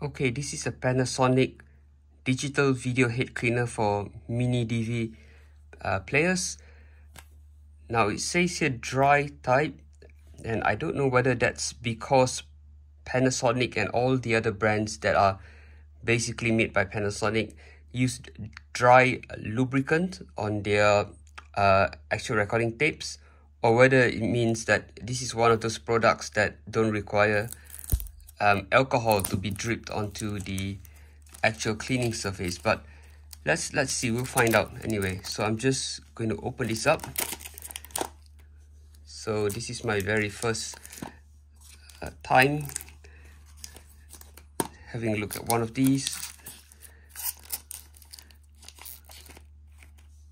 Okay, this is a Panasonic digital video head cleaner for mini DV uh, players. Now it says here dry type and I don't know whether that's because Panasonic and all the other brands that are basically made by Panasonic use dry lubricant on their uh, actual recording tapes or whether it means that this is one of those products that don't require um, alcohol to be dripped onto the actual cleaning surface. But let's let's see. We'll find out anyway. So I'm just going to open this up. So this is my very first uh, time having a look at one of these.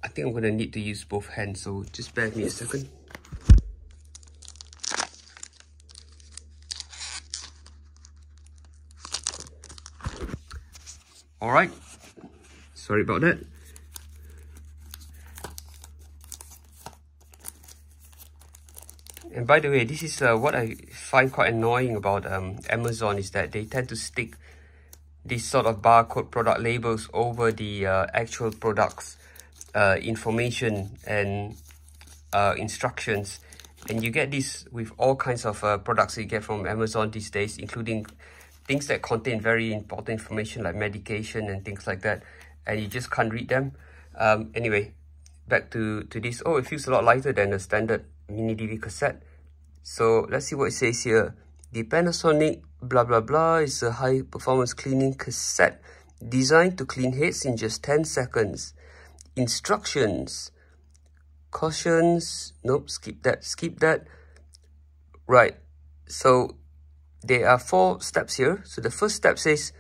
I think I'm going to need to use both hands so just bear with me a second all right. Sorry about that. And by the way this is uh, what i find quite annoying about um, amazon is that they tend to stick these sort of barcode product labels over the uh, actual products uh, information and uh, instructions. And you get this with all kinds of uh, products you get from amazon these days including things that contain very important information like medication and things like that and you just can't read them. Um, anyway back to to this. Oh it feels a lot lighter than a standard mini dv cassette. So let's see what it says here. The panasonic blah blah blah is a high performance cleaning cassette designed to clean heads in just 10 seconds. Instructions. Cautions. Nope skip that skip that. Right so there are four steps here. So the first step says,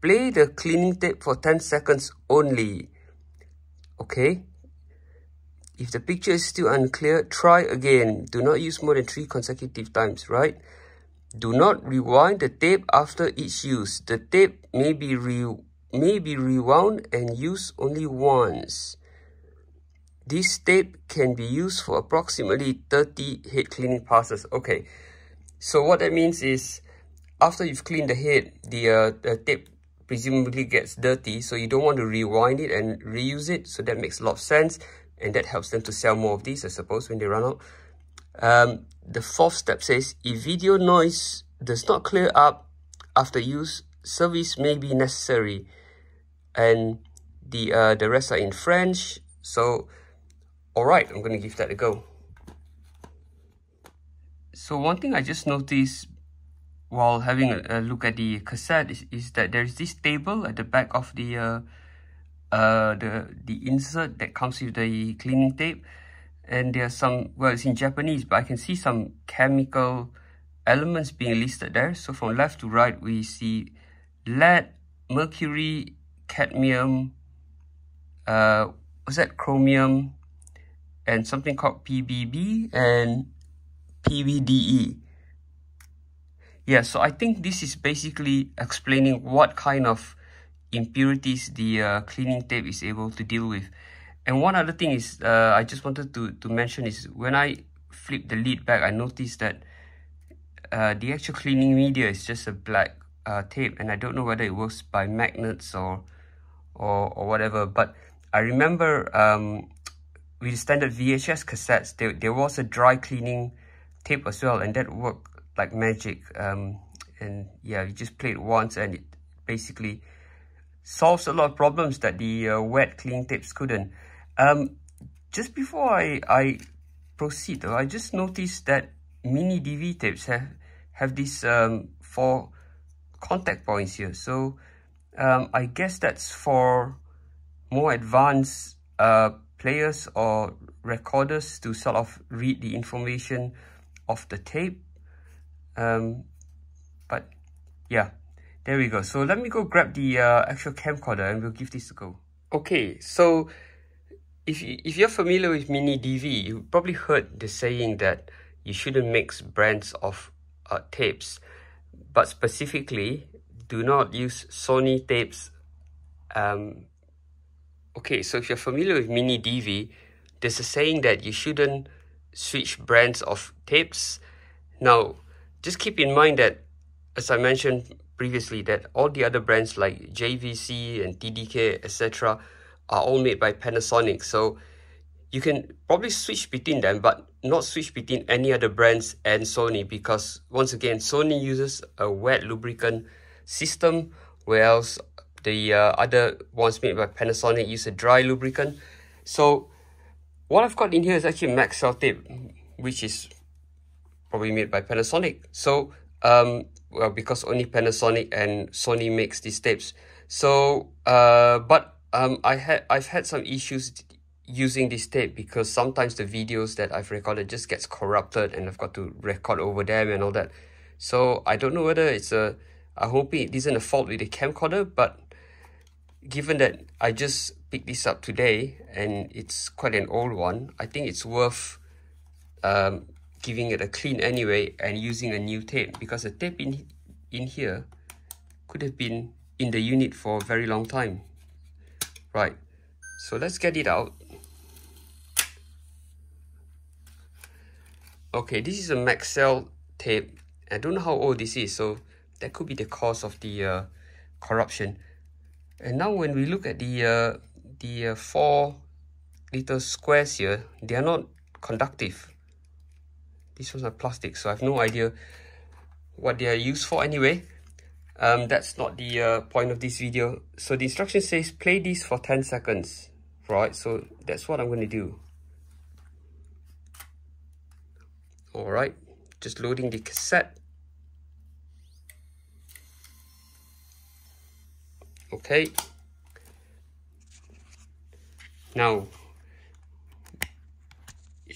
play the cleaning tape for 10 seconds only. Okay. If the picture is still unclear, try again. Do not use more than three consecutive times, right? Do not rewind the tape after each use. The tape may be, re may be rewound and used only once. This tape can be used for approximately 30 head cleaning passes. Okay, so what that means is after you've cleaned the head, the, uh, the tape presumably gets dirty, so you don't want to rewind it and reuse it. So that makes a lot of sense, and that helps them to sell more of these, I suppose, when they run out. Um, the fourth step says, if video noise does not clear up after use, service may be necessary. And the, uh, the rest are in French. So, all right, I'm going to give that a go. So one thing I just noticed while having a, a look at the cassette is, is that there's this table at the back of the uh, uh, the the insert that comes with the cleaning tape. And there's some well it's in Japanese but I can see some chemical elements being listed there. So from left to right we see lead mercury cadmium uh what's that? Chromium and something called PBB and PBDE yeah, so I think this is basically explaining what kind of impurities the uh, cleaning tape is able to deal with. And one other thing is, uh, I just wanted to, to mention is when I flip the lid back, I noticed that uh, the actual cleaning media is just a black uh, tape and I don't know whether it works by magnets or or, or whatever. But I remember um, with standard VHS cassettes, there, there was a dry cleaning tape as well and that worked like magic um, and yeah you just play it once and it basically solves a lot of problems that the uh, wet clean tapes couldn't. Um, just before I, I proceed though, I just noticed that mini DV tapes have have these um, four contact points here. So um, I guess that's for more advanced uh, players or recorders to sort of read the information of the tape um, but yeah, there we go. So let me go grab the uh, actual camcorder and we'll give this a go. Okay, so if, you, if you're familiar with Mini DV, you probably heard the saying that you shouldn't mix brands of uh, tapes, but specifically, do not use Sony tapes. Um, okay, so if you're familiar with Mini DV, there's a saying that you shouldn't switch brands of tapes. Now, just keep in mind that, as I mentioned previously that all the other brands like JVC and TDK, etc. are all made by Panasonic. So you can probably switch between them, but not switch between any other brands and Sony because once again, Sony uses a wet lubricant system, whereas the uh, other ones made by Panasonic use a dry lubricant. So what I've got in here is actually Maxell tape, which is probably made by Panasonic. So um, well, because only Panasonic and Sony makes these tapes. So, uh, but um, I had I've had some issues using this tape because sometimes the videos that I've recorded just gets corrupted and I've got to record over them and all that. So I don't know whether it's a, I hope it isn't a fault with the camcorder, but given that I just picked this up today and it's quite an old one, I think it's worth um, giving it a clean anyway and using a new tape because the tape in, in here could have been in the unit for a very long time. Right, so let's get it out. Okay, this is a Maxell tape. I don't know how old this is, so that could be the cause of the uh, corruption. And now when we look at the uh, the uh, four little squares here, they are not conductive. These ones are plastic, so I have no idea what they are used for anyway. Um, that's not the uh, point of this video. So the instruction says play this for 10 seconds, right? So that's what I'm going to do. all right just loading the cassette okay now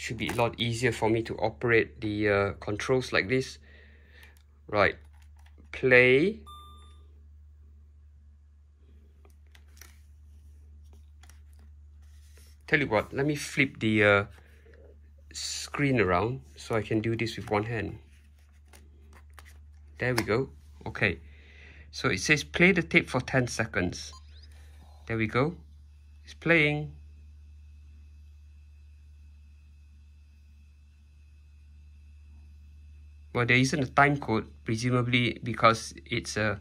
should be a lot easier for me to operate the uh, controls like this right play tell you what let me flip the uh, screen around so I can do this with one hand. There we go. Okay. So it says play the tape for 10 seconds. There we go. It's playing. Well, there isn't a time code, presumably because it's a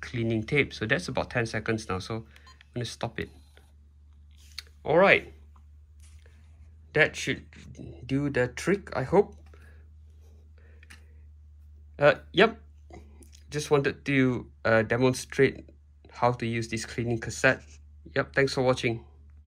cleaning tape. So that's about 10 seconds now. So I'm to stop it. All right that should do the trick I hope uh, yep just wanted to uh, demonstrate how to use this cleaning cassette yep thanks for watching